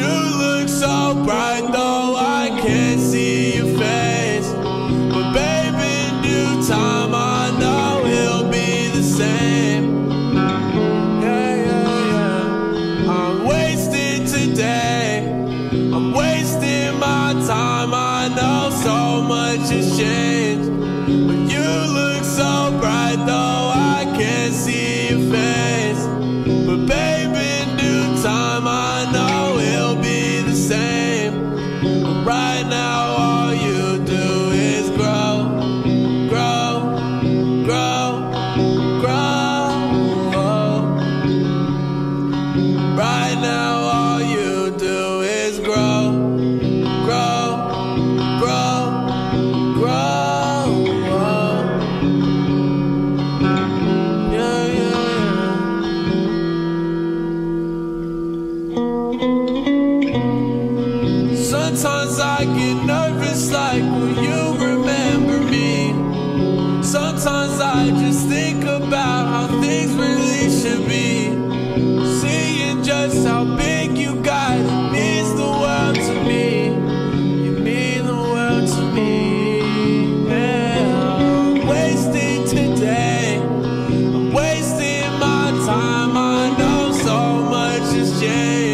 you look so bright, though I can't see your face. But baby, in due time, I know he'll be the same. Yeah, yeah, yeah. I'm wasting today. I'm wasting my time. I know so much has changed. Right now, Sometimes I get nervous, like, will you remember me? Sometimes I just think about how things really should be. Seeing just how big you got it means the world to me. You mean the world to me. Yeah, I'm wasting today. I'm wasting my time. I know so much has changed.